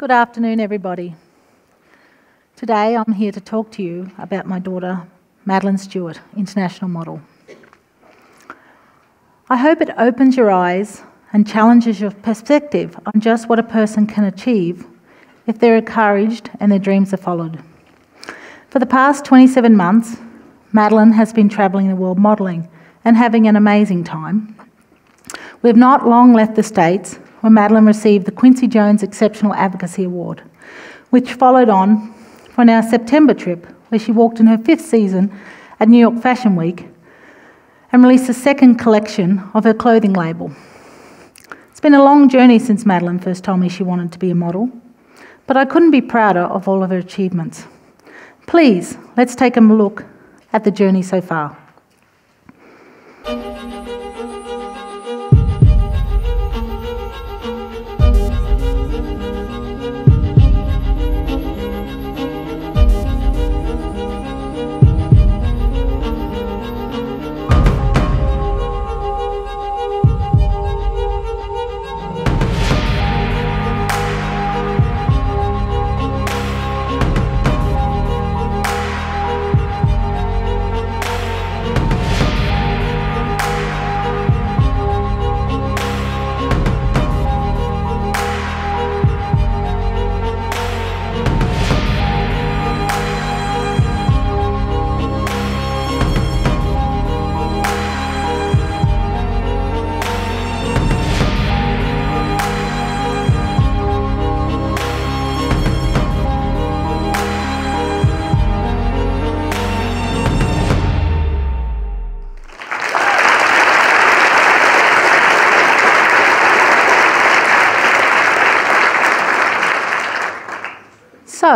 Good afternoon, everybody. Today I'm here to talk to you about my daughter, Madeline Stuart, international model. I hope it opens your eyes and challenges your perspective on just what a person can achieve if they're encouraged and their dreams are followed. For the past 27 months, Madeline has been travelling the world modelling and having an amazing time. We've not long left the States where Madeline received the Quincy Jones Exceptional Advocacy Award, which followed on from our September trip where she walked in her fifth season at New York Fashion Week and released a second collection of her clothing label. It's been a long journey since Madeline first told me she wanted to be a model, but I couldn't be prouder of all of her achievements. Please, let's take a look at the journey so far.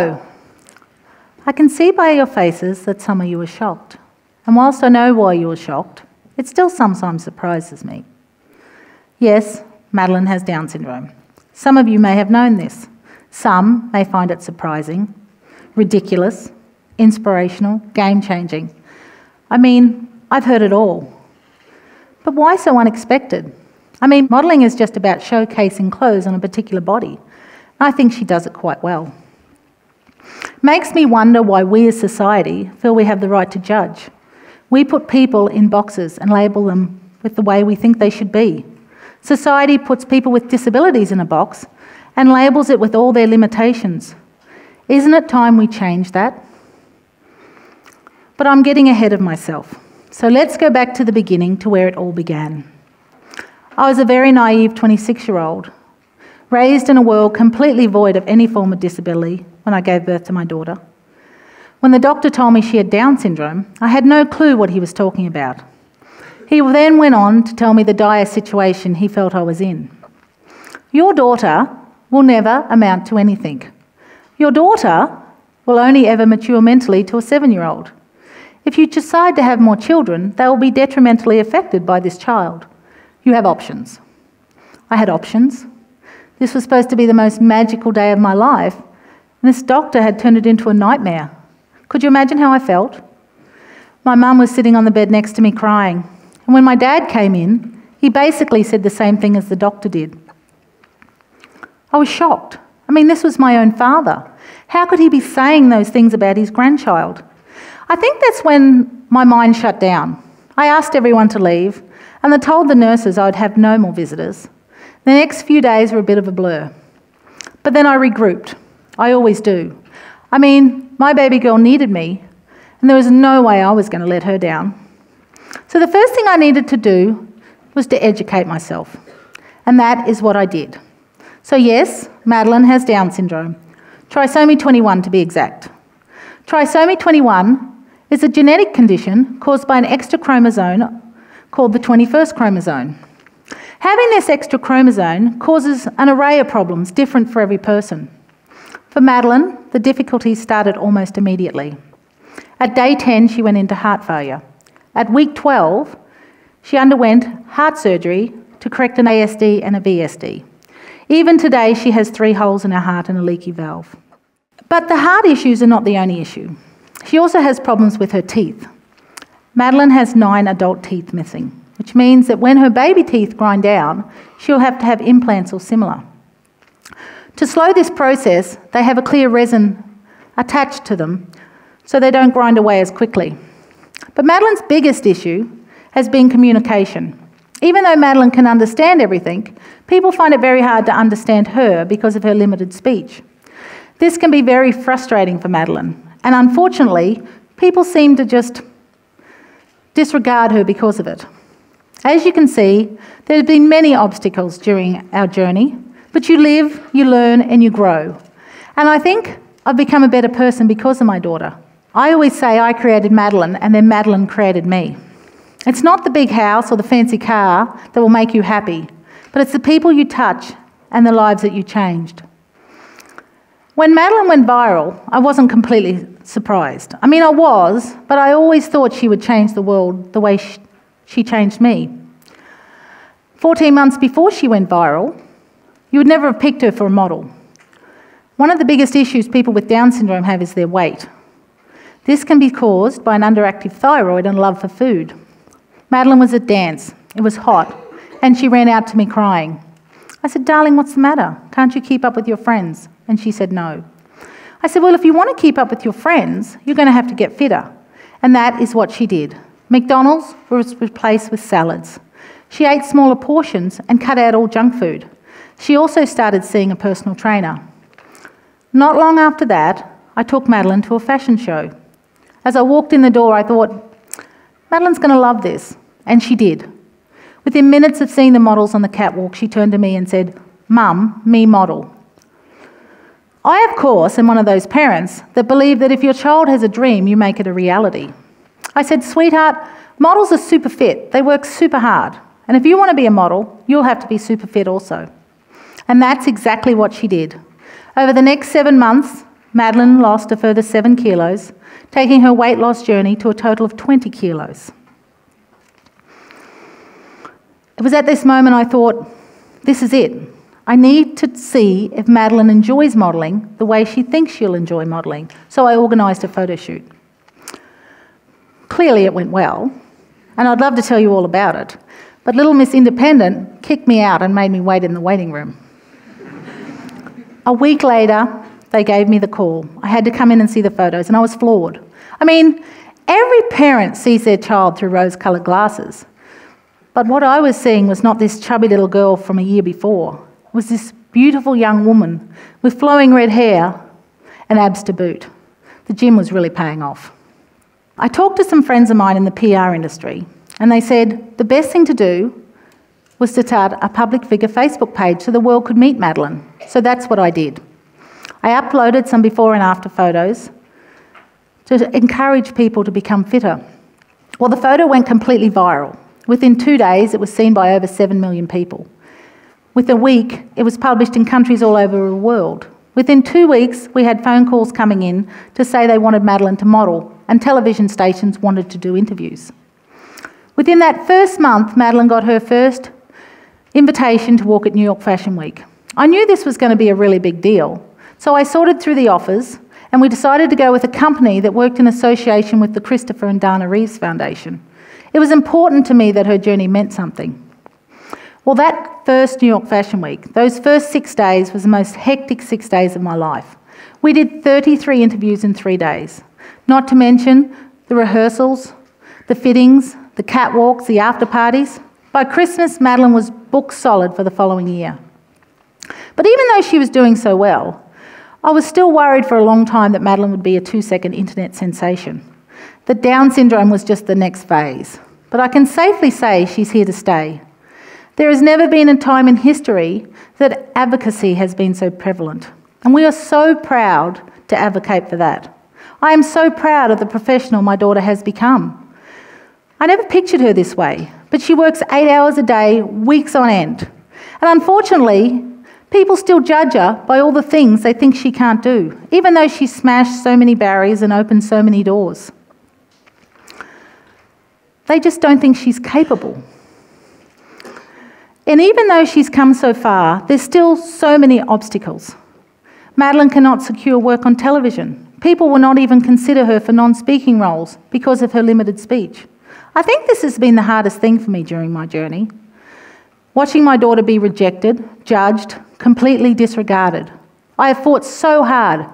So, I can see by your faces that some of you are shocked. And whilst I know why you are shocked, it still sometimes surprises me. Yes, Madeline has Down syndrome. Some of you may have known this. Some may find it surprising, ridiculous, inspirational, game changing. I mean, I've heard it all. But why so unexpected? I mean, modelling is just about showcasing clothes on a particular body. I think she does it quite well. Makes me wonder why we as society feel we have the right to judge. We put people in boxes and label them with the way we think they should be. Society puts people with disabilities in a box and labels it with all their limitations. Isn't it time we change that? But I'm getting ahead of myself. So let's go back to the beginning to where it all began. I was a very naive 26 year old, raised in a world completely void of any form of disability, when I gave birth to my daughter. When the doctor told me she had Down syndrome, I had no clue what he was talking about. He then went on to tell me the dire situation he felt I was in. Your daughter will never amount to anything. Your daughter will only ever mature mentally to a seven year old. If you decide to have more children, they will be detrimentally affected by this child. You have options. I had options. This was supposed to be the most magical day of my life, and this doctor had turned it into a nightmare. Could you imagine how I felt? My mum was sitting on the bed next to me crying. And when my dad came in, he basically said the same thing as the doctor did. I was shocked. I mean, this was my own father. How could he be saying those things about his grandchild? I think that's when my mind shut down. I asked everyone to leave, and I told the nurses I would have no more visitors. The next few days were a bit of a blur. But then I regrouped. I always do. I mean, my baby girl needed me, and there was no way I was going to let her down. So the first thing I needed to do was to educate myself, and that is what I did. So, yes, Madeline has Down syndrome, trisomy 21 to be exact. Trisomy 21 is a genetic condition caused by an extra chromosome called the 21st chromosome. Having this extra chromosome causes an array of problems different for every person. For Madeline, the difficulties started almost immediately. At day 10, she went into heart failure. At week 12, she underwent heart surgery to correct an ASD and a VSD. Even today, she has three holes in her heart and a leaky valve. But the heart issues are not the only issue. She also has problems with her teeth. Madeline has nine adult teeth missing, which means that when her baby teeth grind down, she'll have to have implants or similar. To slow this process, they have a clear resin attached to them so they don't grind away as quickly. But Madeline's biggest issue has been communication. Even though Madeline can understand everything, people find it very hard to understand her because of her limited speech. This can be very frustrating for Madeline, and unfortunately, people seem to just disregard her because of it. As you can see, there have been many obstacles during our journey, but you live, you learn, and you grow. And I think I've become a better person because of my daughter. I always say I created Madeline, and then Madeline created me. It's not the big house or the fancy car that will make you happy, but it's the people you touch and the lives that you changed. When Madeline went viral, I wasn't completely surprised. I mean, I was, but I always thought she would change the world the way she changed me. 14 months before she went viral, you would never have picked her for a model. One of the biggest issues people with Down syndrome have is their weight. This can be caused by an underactive thyroid and love for food. Madeline was at dance, it was hot, and she ran out to me crying. I said, Darling, what's the matter? Can't you keep up with your friends? And she said, No. I said, Well, if you want to keep up with your friends, you're going to have to get fitter. And that is what she did. McDonald's was replaced with salads. She ate smaller portions and cut out all junk food. She also started seeing a personal trainer. Not long after that, I took Madeline to a fashion show. As I walked in the door, I thought, Madeline's going to love this. And she did. Within minutes of seeing the models on the catwalk, she turned to me and said, Mum, me model. I, of course, am one of those parents that believe that if your child has a dream, you make it a reality. I said, Sweetheart, models are super fit, they work super hard. And if you want to be a model, you'll have to be super fit also. And that's exactly what she did. Over the next seven months, Madeline lost a further seven kilos, taking her weight loss journey to a total of 20 kilos. It was at this moment I thought, this is it. I need to see if Madeline enjoys modelling the way she thinks she'll enjoy modelling. So I organised a photo shoot. Clearly, it went well, and I'd love to tell you all about it. But Little Miss Independent kicked me out and made me wait in the waiting room. A week later, they gave me the call. I had to come in and see the photos, and I was floored. I mean, every parent sees their child through rose coloured glasses. But what I was seeing was not this chubby little girl from a year before. It was this beautiful young woman with flowing red hair and abs to boot. The gym was really paying off. I talked to some friends of mine in the PR industry, and they said the best thing to do was to start a public figure Facebook page so the world could meet Madeline. So that's what I did. I uploaded some before and after photos to encourage people to become fitter. Well, the photo went completely viral. Within two days, it was seen by over 7 million people. Within a week, it was published in countries all over the world. Within two weeks, we had phone calls coming in to say they wanted Madeline to model, and television stations wanted to do interviews. Within that first month, Madeline got her first invitation to walk at New York Fashion Week. I knew this was going to be a really big deal, so I sorted through the offers and we decided to go with a company that worked in association with the Christopher and Dana Reeves Foundation. It was important to me that her journey meant something. Well, that first New York Fashion Week, those first six days was the most hectic six days of my life. We did 33 interviews in three days. Not to mention the rehearsals, the fittings, the catwalks, the after parties. By Christmas, Madeline was booked solid for the following year. But even though she was doing so well, I was still worried for a long time that Madeline would be a two second internet sensation. That Down syndrome was just the next phase. But I can safely say she's here to stay. There has never been a time in history that advocacy has been so prevalent. And we are so proud to advocate for that. I am so proud of the professional my daughter has become. I never pictured her this way, but she works eight hours a day, weeks on end. And unfortunately, people still judge her by all the things they think she can't do, even though she smashed so many barriers and opened so many doors. They just don't think she's capable. And even though she's come so far, there's still so many obstacles. Madeline cannot secure work on television. People will not even consider her for non speaking roles because of her limited speech. I think this has been the hardest thing for me during my journey. Watching my daughter be rejected, judged, completely disregarded. I have fought so hard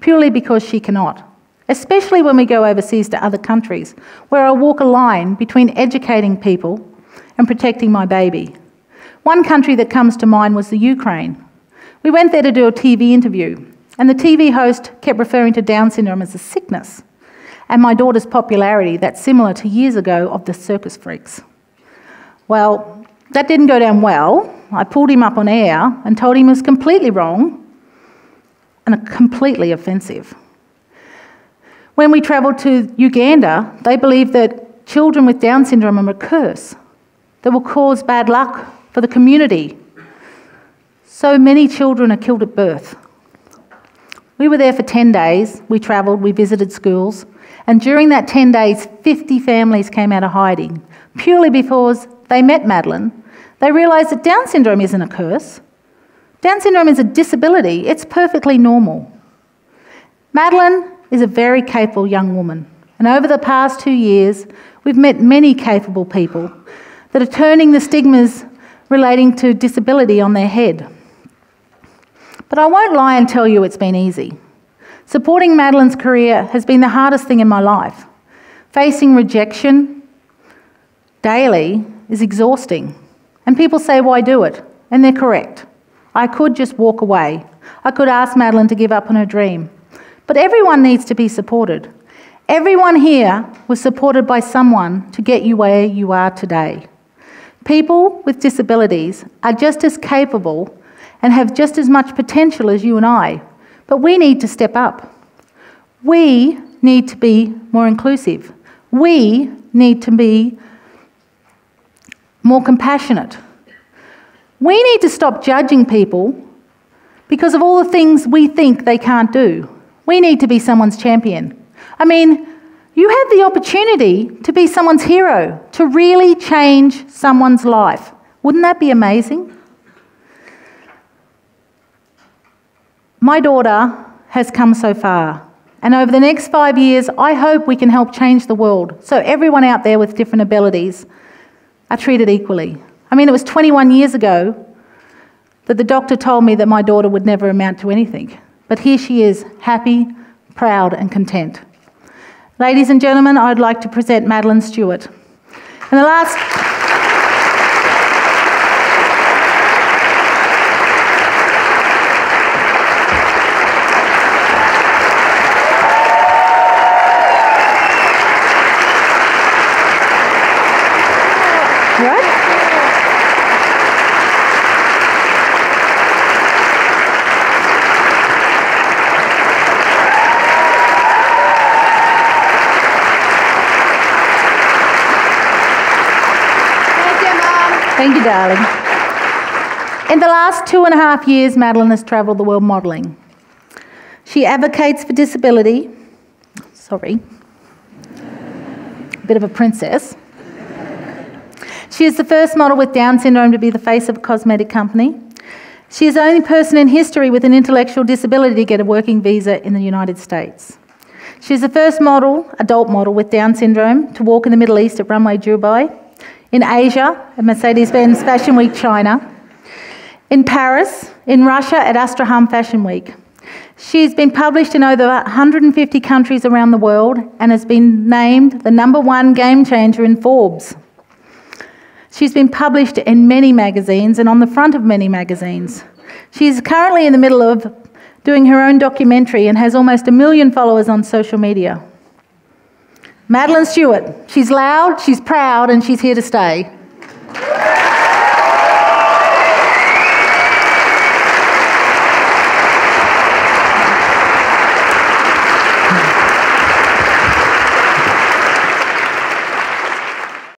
purely because she cannot, especially when we go overseas to other countries, where I walk a line between educating people and protecting my baby. One country that comes to mind was the Ukraine. We went there to do a TV interview, and the TV host kept referring to Down syndrome as a sickness, and my daughter's popularity that's similar to years ago of the circus freaks. Well, that didn't go down well. I pulled him up on air and told him it was completely wrong and completely offensive. When we travelled to Uganda, they believe that children with Down syndrome are a curse that will cause bad luck for the community. So many children are killed at birth. We were there for 10 days. We travelled, we visited schools, and during that 10 days, 50 families came out of hiding purely because they met Madeline. They realised that Down syndrome isn't a curse. Down syndrome is a disability, it's perfectly normal. Madeline is a very capable young woman, and over the past two years, we've met many capable people that are turning the stigmas relating to disability on their head. But I won't lie and tell you it's been easy. Supporting Madeline's career has been the hardest thing in my life. Facing rejection daily is exhausting. And people say, why do it? And they're correct. I could just walk away. I could ask Madeline to give up on her dream. But everyone needs to be supported. Everyone here was supported by someone to get you where you are today. People with disabilities are just as capable and have just as much potential as you and I, but we need to step up. We need to be more inclusive. We need to be more compassionate. We need to stop judging people because of all the things we think they can't do. We need to be someone's champion. I mean, you have the opportunity to be someone's hero, to really change someone's life. Wouldn't that be amazing? My daughter has come so far, and over the next five years, I hope we can help change the world so everyone out there with different abilities are treated equally. I mean, it was 21 years ago that the doctor told me that my daughter would never amount to anything, but here she is, happy, proud, and content. Ladies and gentlemen, I'd like to present Madeline Stuart. In the last Thank you, darling. In the last two and a half years, Madeline has travelled the world modelling. She advocates for disability. Sorry. A bit of a princess. She is the first model with Down syndrome to be the face of a cosmetic company. She is the only person in history with an intellectual disability to get a working visa in the United States. She is the first model, adult model with Down syndrome, to walk in the Middle East at Runway Dubai in Asia at Mercedes Benz Fashion Week China, in Paris, in Russia at Astrakhan Fashion Week. She's been published in over 150 countries around the world and has been named the number one game changer in Forbes. She's been published in many magazines and on the front of many magazines. She's currently in the middle of doing her own documentary and has almost a million followers on social media. Madeline Stuart. She's loud, she's proud, and she's here to stay.